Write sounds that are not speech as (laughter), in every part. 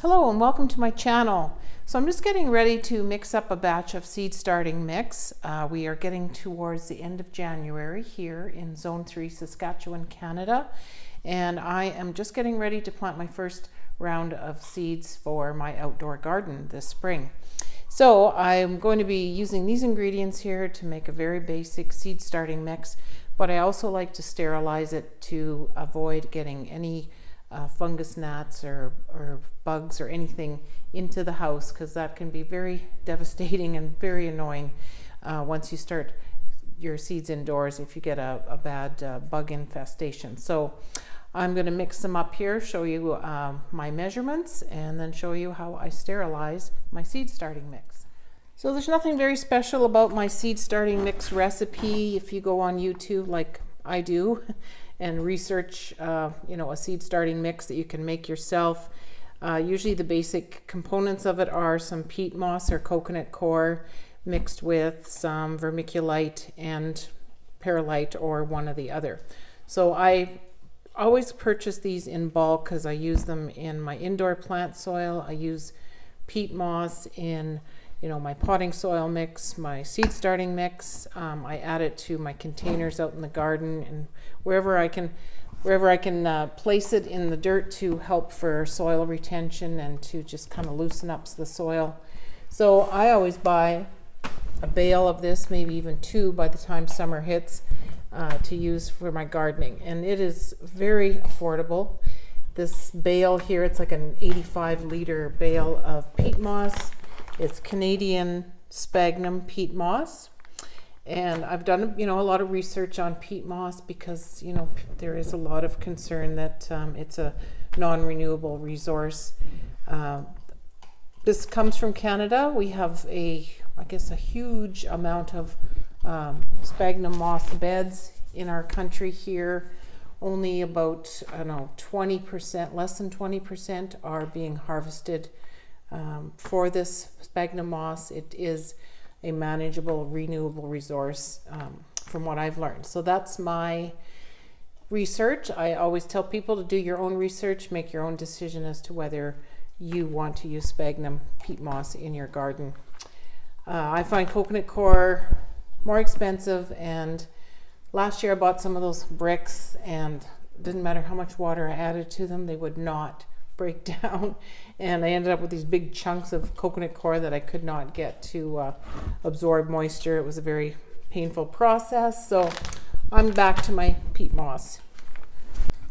Hello and welcome to my channel. So I'm just getting ready to mix up a batch of seed starting mix. Uh, we are getting towards the end of January here in Zone 3 Saskatchewan, Canada. And I am just getting ready to plant my first round of seeds for my outdoor garden this spring. So I'm going to be using these ingredients here to make a very basic seed starting mix, but I also like to sterilize it to avoid getting any uh, fungus gnats or, or bugs or anything into the house because that can be very (laughs) devastating and very annoying uh, once you start your seeds indoors if you get a, a bad uh, bug infestation. So I'm going to mix them up here, show you uh, my measurements, and then show you how I sterilize my seed starting mix. So there's nothing very special about my seed starting mix recipe. If you go on YouTube like I do, and research, uh, you know, a seed starting mix that you can make yourself. Uh, usually the basic components of it are some peat moss or coconut coir mixed with some vermiculite and perlite or one or the other. So I always purchase these in bulk because I use them in my indoor plant soil. I use peat moss in you know, my potting soil mix, my seed starting mix. Um, I add it to my containers out in the garden and wherever I can, wherever I can uh, place it in the dirt to help for soil retention and to just kind of loosen up the soil. So I always buy a bale of this, maybe even two by the time summer hits uh, to use for my gardening. And it is very affordable. This bale here, it's like an 85 liter bale of peat moss it's Canadian sphagnum peat moss. And I've done, you know, a lot of research on peat moss because, you know, there is a lot of concern that um, it's a non-renewable resource. Uh, this comes from Canada. We have a, I guess, a huge amount of um, sphagnum moss beds in our country here. Only about, I don't know, 20%, less than 20% are being harvested um, for this sphagnum moss, it is a manageable, renewable resource um, from what I've learned. So that's my research. I always tell people to do your own research, make your own decision as to whether you want to use sphagnum peat moss in your garden. Uh, I find coconut coir more expensive and last year I bought some of those bricks and didn't matter how much water I added to them, they would not break (laughs) down and I ended up with these big chunks of coconut coir that I could not get to uh, absorb moisture. It was a very painful process. So I'm back to my peat moss.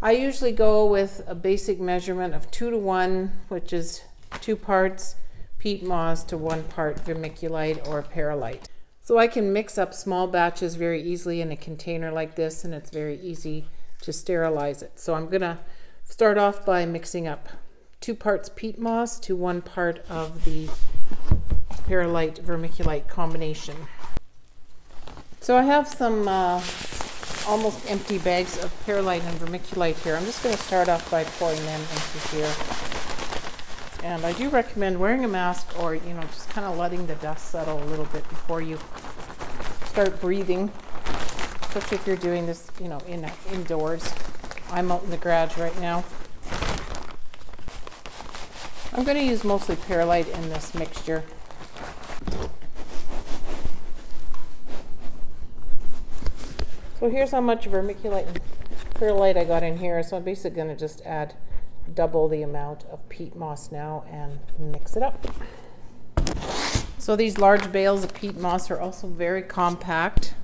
I usually go with a basic measurement of two to one, which is two parts peat moss to one part vermiculite or perlite. So I can mix up small batches very easily in a container like this and it's very easy to sterilize it. So I'm gonna start off by mixing up two parts peat moss to one part of the perlite vermiculite combination. So I have some uh, almost empty bags of perlite and vermiculite here. I'm just going to start off by pouring them into here. And I do recommend wearing a mask or, you know, just kind of letting the dust settle a little bit before you start breathing, especially if you're doing this, you know, in indoors. I'm out in the garage right now. I'm going to use mostly perlite in this mixture. So here's how much vermiculite and perlite I got in here. So I'm basically going to just add double the amount of peat moss now and mix it up. So these large bales of peat moss are also very compact.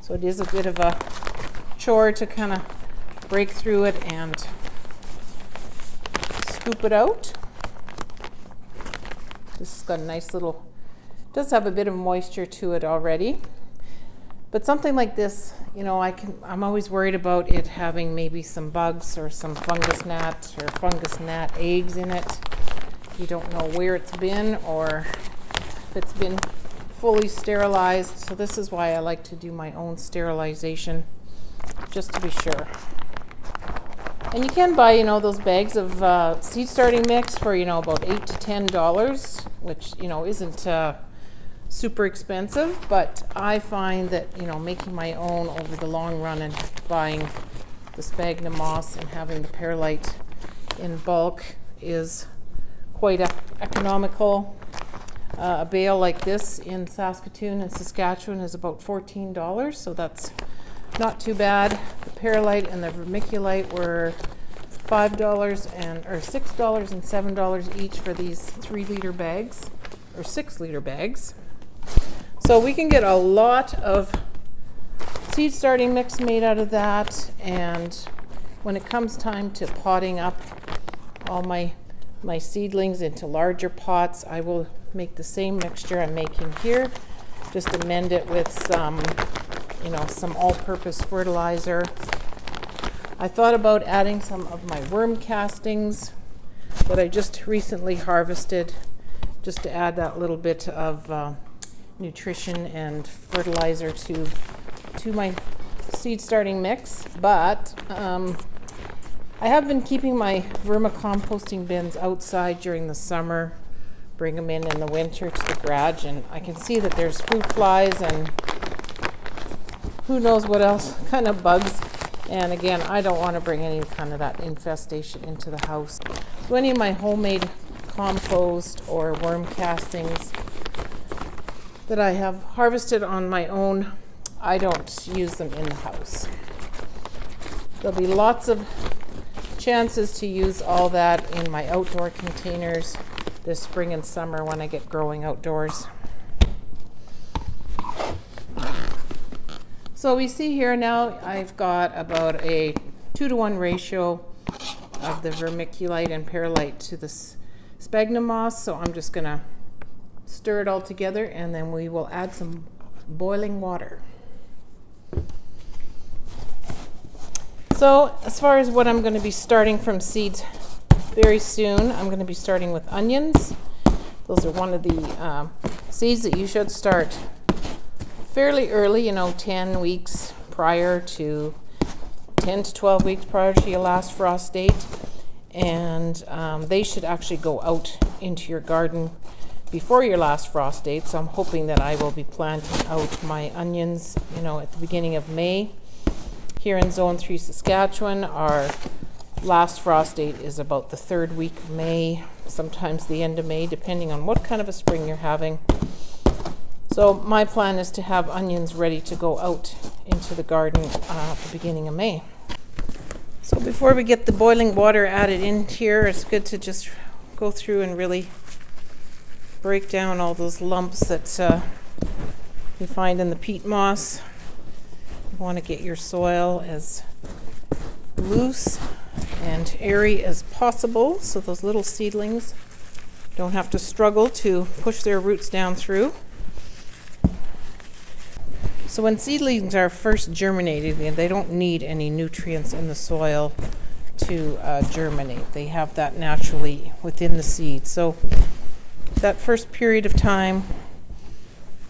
So it is a bit of a chore to kind of break through it and scoop it out. This has got a nice little, does have a bit of moisture to it already. But something like this, you know, I can, I'm always worried about it having maybe some bugs or some fungus gnats or fungus gnat eggs in it. You don't know where it's been or if it's been fully sterilized. So this is why I like to do my own sterilization, just to be sure. And you can buy, you know, those bags of uh, seed starting mix for, you know, about 8 to $10, which, you know, isn't uh, super expensive. But I find that, you know, making my own over the long run and buying the sphagnum moss and having the perlite in bulk is quite economical. Uh, a bale like this in Saskatoon and Saskatchewan is about $14, so that's not too bad. The perlite and the vermiculite were five dollars and or six dollars and seven dollars each for these three liter bags or six liter bags. So we can get a lot of seed starting mix made out of that and when it comes time to potting up all my my seedlings into larger pots I will make the same mixture I'm making here just amend it with some you know some all-purpose fertilizer. I thought about adding some of my worm castings that I just recently harvested just to add that little bit of uh, nutrition and fertilizer to to my seed starting mix, but um, I have been keeping my vermicomposting bins outside during the summer, bring them in in the winter to the garage, and I can see that there's fruit flies and who knows what else kind of bugs. And again, I don't want to bring any kind of that infestation into the house. So any of my homemade compost or worm castings that I have harvested on my own I don't use them in the house. There'll be lots of chances to use all that in my outdoor containers this spring and summer when I get growing outdoors. So we see here now I've got about a two to one ratio of the vermiculite and perlite to the sphagnum moss. So I'm just gonna stir it all together and then we will add some boiling water. So as far as what I'm going to be starting from seeds very soon, I'm going to be starting with onions. Those are one of the uh, seeds that you should start fairly early, you know, 10 weeks prior to 10 to 12 weeks prior to your last frost date. And um, they should actually go out into your garden before your last frost date. So I'm hoping that I will be planting out my onions, you know, at the beginning of May. Here in Zone 3 Saskatchewan, our last frost date is about the third week of May, sometimes the end of May, depending on what kind of a spring you're having. So my plan is to have onions ready to go out into the garden uh, at the beginning of May. So before we get the boiling water added in here, it's good to just go through and really break down all those lumps that uh, you find in the peat moss You want to get your soil as loose and airy as possible so those little seedlings don't have to struggle to push their roots down through. So when seedlings are first germinated, they don't need any nutrients in the soil to uh, germinate. They have that naturally within the seed. So that first period of time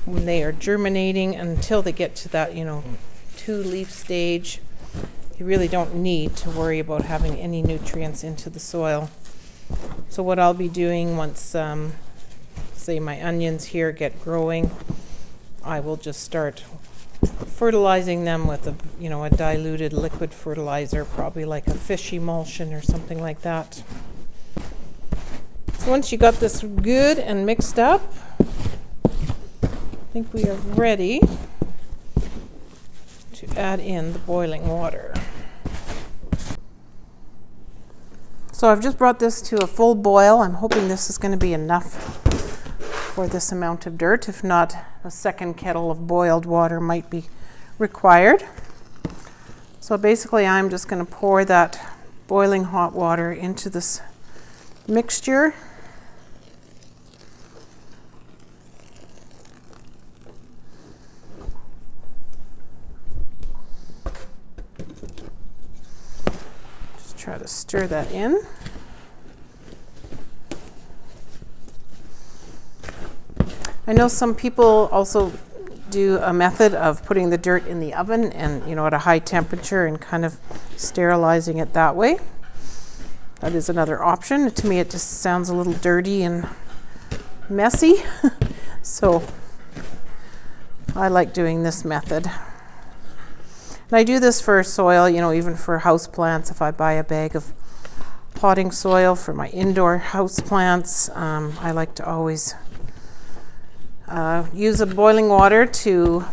when they are germinating until they get to that, you know, two leaf stage, you really don't need to worry about having any nutrients into the soil. So what I'll be doing once, um, say my onions here get growing, I will just start fertilizing them with a, you know, a diluted liquid fertilizer, probably like a fish emulsion or something like that. So once you got this good and mixed up, I think we are ready to add in the boiling water. So I've just brought this to a full boil. I'm hoping this is going to be enough for this amount of dirt. If not, a second kettle of boiled water might be required. So basically I'm just going to pour that boiling hot water into this mixture Just try to stir that in. I know some people also do a method of putting the dirt in the oven and you know at a high temperature and kind of sterilizing it that way. That is another option. To me it just sounds a little dirty and messy. (laughs) so I like doing this method. And I do this for soil, you know, even for house plants. If I buy a bag of potting soil for my indoor house plants. Um, I like to always uh, use a boiling water to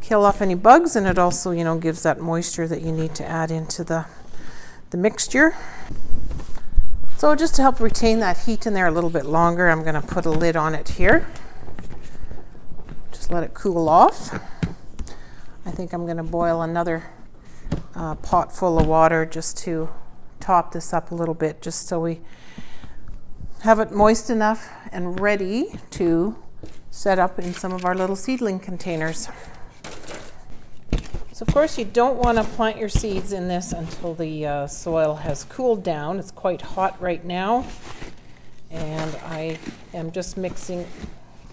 kill off any bugs and it also, you know, gives that moisture that you need to add into the, the mixture. So just to help retain that heat in there a little bit longer, I'm going to put a lid on it here. Just let it cool off. I think I'm going to boil another uh, pot full of water just to top this up a little bit, just so we have it moist enough and ready to set up in some of our little seedling containers. So of course you don't want to plant your seeds in this until the uh, soil has cooled down. It's quite hot right now and I am just mixing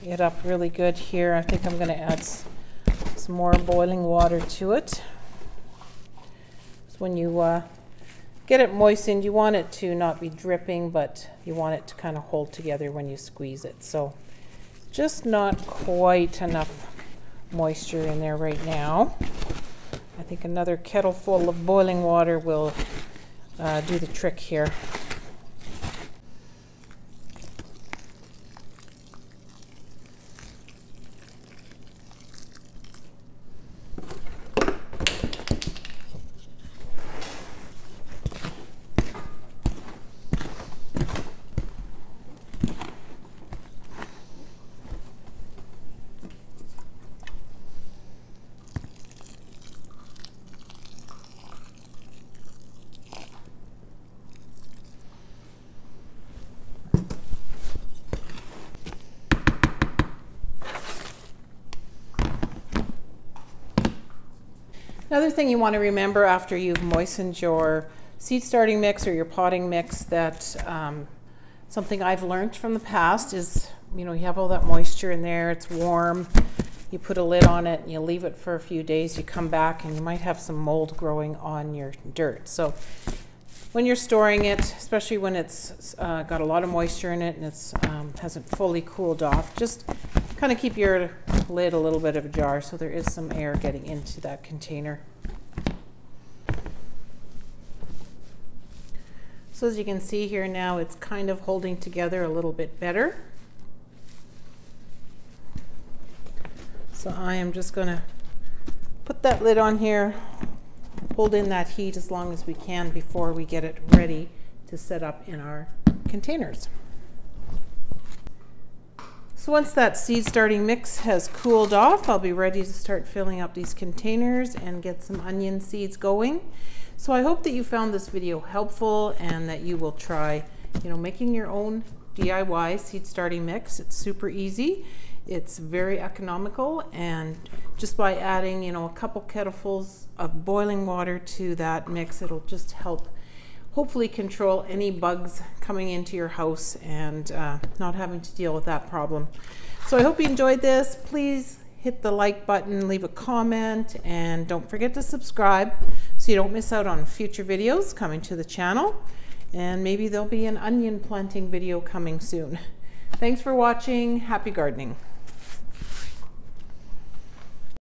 it up really good here. I think I'm going to add some more boiling water to it. So when you uh, get it moistened, you want it to not be dripping, but you want it to kind of hold together when you squeeze it. So just not quite enough moisture in there right now. I think another kettle full of boiling water will uh, do the trick here. Another thing you want to remember after you've moistened your seed starting mix or your potting mix that um, something I've learned from the past is, you know, you have all that moisture in there, it's warm, you put a lid on it and you leave it for a few days, you come back and you might have some mold growing on your dirt. So when you're storing it, especially when it's uh, got a lot of moisture in it and it um, hasn't fully cooled off, just kind of keep your lid a little bit of a jar so there is some air getting into that container. So as you can see here now, it's kind of holding together a little bit better. So I am just going to put that lid on here, hold in that heat as long as we can before we get it ready to set up in our containers. So once that seed starting mix has cooled off, I'll be ready to start filling up these containers and get some onion seeds going. So I hope that you found this video helpful and that you will try, you know, making your own DIY seed starting mix. It's super easy. It's very economical and just by adding, you know, a couple kettlefuls of boiling water to that mix, it'll just help hopefully control any bugs coming into your house and uh, not having to deal with that problem. So I hope you enjoyed this. Please hit the like button, leave a comment, and don't forget to subscribe so you don't miss out on future videos coming to the channel. And maybe there'll be an onion planting video coming soon. Thanks for watching. Happy gardening.